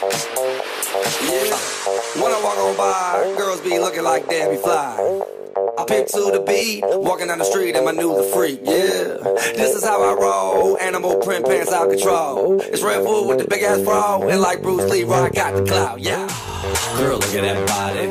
When I walk on by, girls be looking like Debbie Fly. I pick to the beat, walking down the street and my new the freak, yeah. This is how I roll, animal print pants out control. It's Red Bull with the big ass bra, and like Bruce Lee, I got the clout, yeah. Girl, look at that body.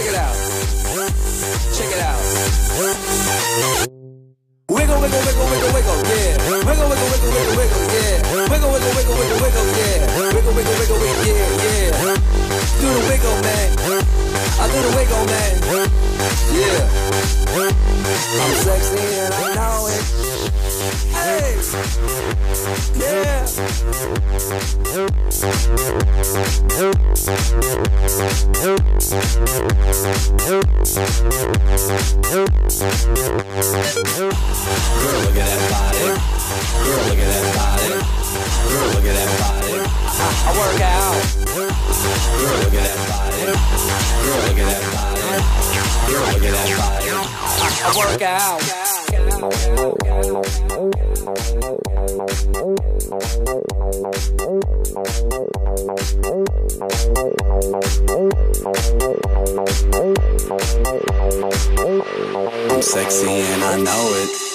Check it out. Check it out. Wiggle, wiggle, wiggle, wiggle, wiggle, yeah. Wiggle, wiggle, wiggle, wiggle, wiggle, yeah. Wiggle, wiggle, wiggle, wiggle, wiggle, yeah. Wiggle, wiggle, wiggle, wiggle, yeah, I'm sexy and I know it. Hey. Yeah. Girl, look at that body. Girl, look at that body. Work. I'm sexy and I know it.